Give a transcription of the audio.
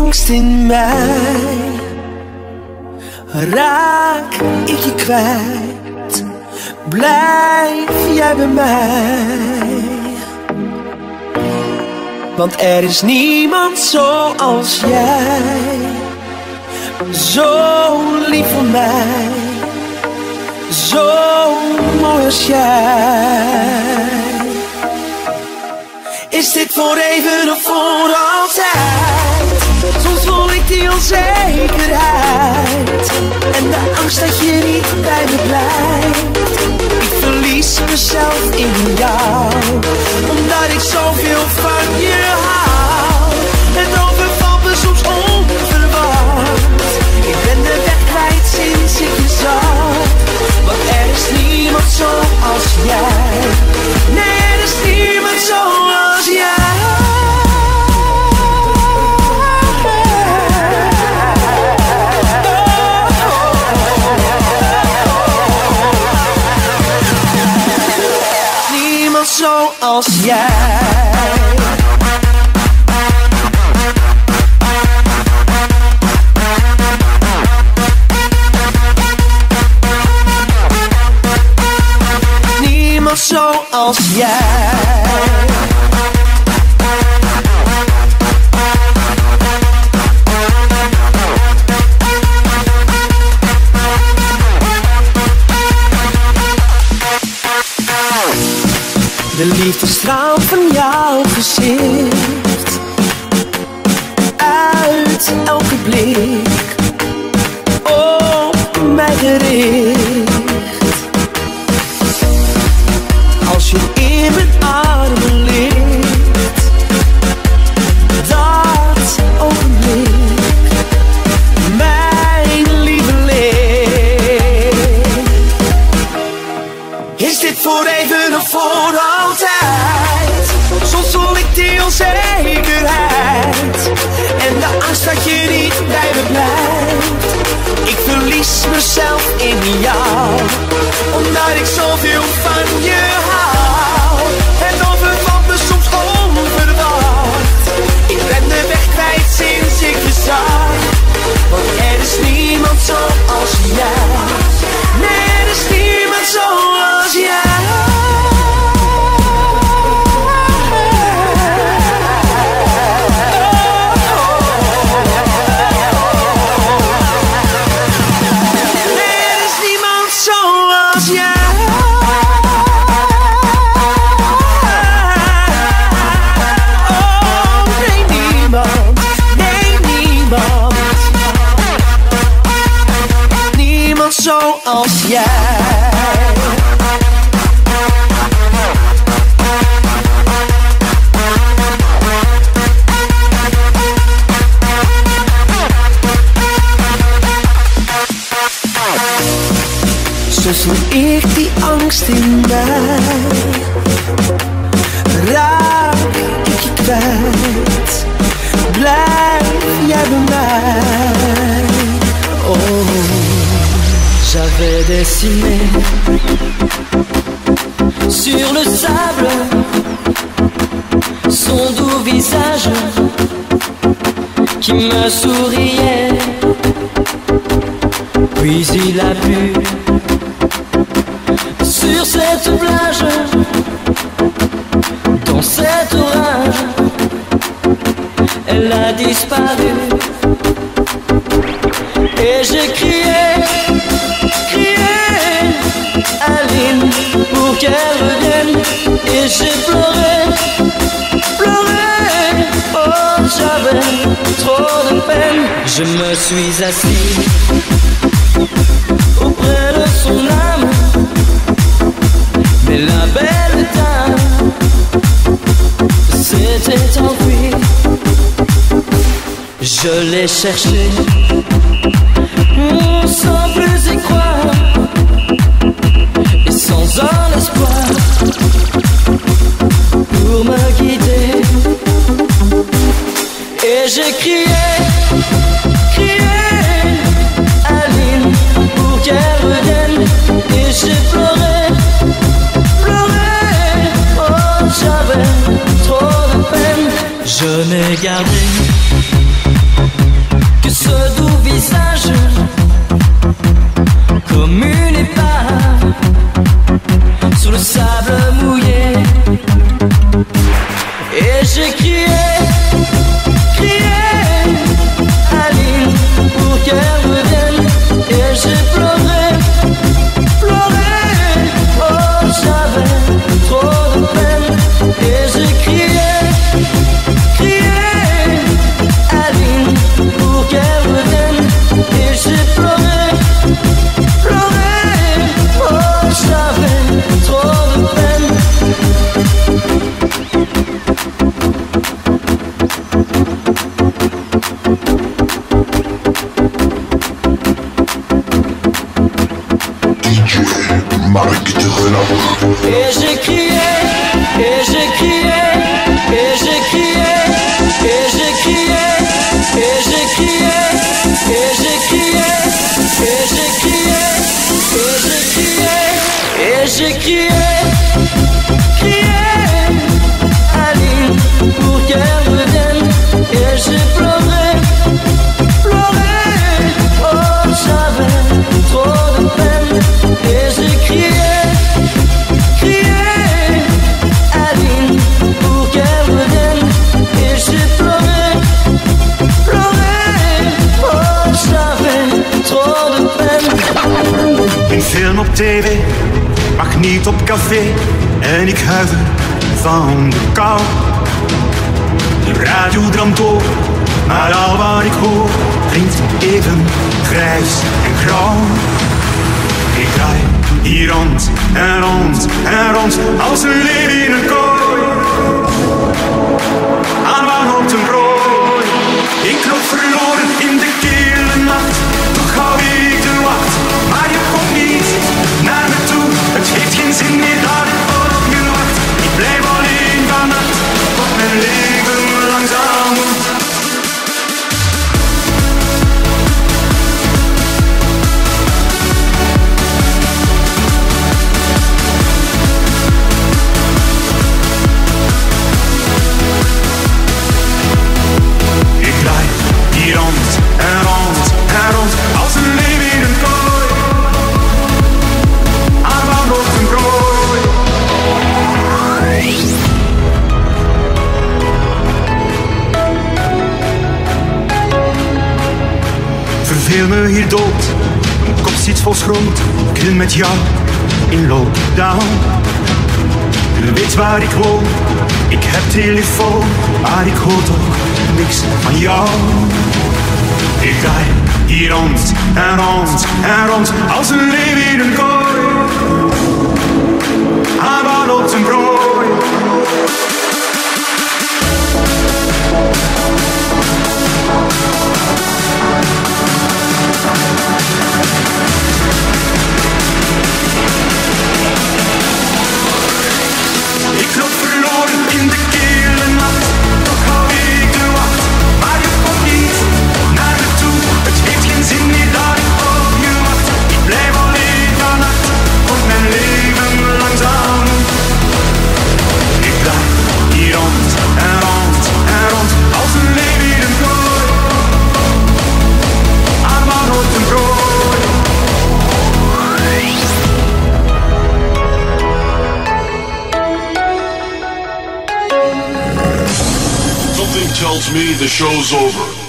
angst in mij. Raak ik je kwijt, blijf jij bij mij. Want er is niemand zoals jij, zo lief voor mij, zo mooi als jij. Is dit voor even of voor onzekerheid En de angst dat je niet bij me blijft. Ik verlies mezelf in jou Omdat ik zoveel van je hou zoals jij. Niemand zoals jij blik Op mij gericht. Als je in mijn armen ligt Dat ogenblik Mijn lieveling is dit voor even of voor altijd? Soms voel ik die onzekerheid En de angst dat je niet verlies mezelf in jou. Omdat ik zoveel van je zoals jij. Voel ik die angst in mij Sur le sable, son doux visage qui me souriait. Puis il a pu, sur cette plage, dans cet orage, elle a disparu. Et j'ai crié, j'ai pleuré, pleuré, oh j'avais trop de peine. Je me suis assis auprès de son âme. Mais la belle dame s'était enfuie. Je l'ai cherché Hmm, sans plus y croire et sans un espoir pour me guider. Et j'ai crié, crié, Aline, pour qu'elle revienne. Et j'ai pleuré, pleuré, oh j'avais trop de peine. je n'ai gardé que ce doux visage comme une épave sur le sable mouillé. J'ai crié, crié, pour qu'elle revienne. Et j'ai pleuré, pleuré, oh j'avais trop de peine. Et j'ai crié, crié, pour qu'elle revienne. Et j'ai pleuré, Et j'ai crié, et j'ai crié, et j'ai crié, et j'ai crié, et j'ai crié, et j'ai crié, et j'ai crié, et j'ai crié, et j'ai crié, tv, mag niet op café. En ik huiver van de kou. De radio dramt door, maar al wat ik hoor klinkt even grijs en grauw. Ik draai hier rond en rond en rond als een leeuw in een kooi. Aan wanhoop een prooi. Ik loop verloren in de kille schroot. Ik wil met jou in lockdown. Je weet waar ik woon, ik heb telefoon, maar ik hoor toch niks van jou. Ik draai hier rond en rond en rond als een leeuw in een kooi. Aan loopt een prooi. Me the show's over.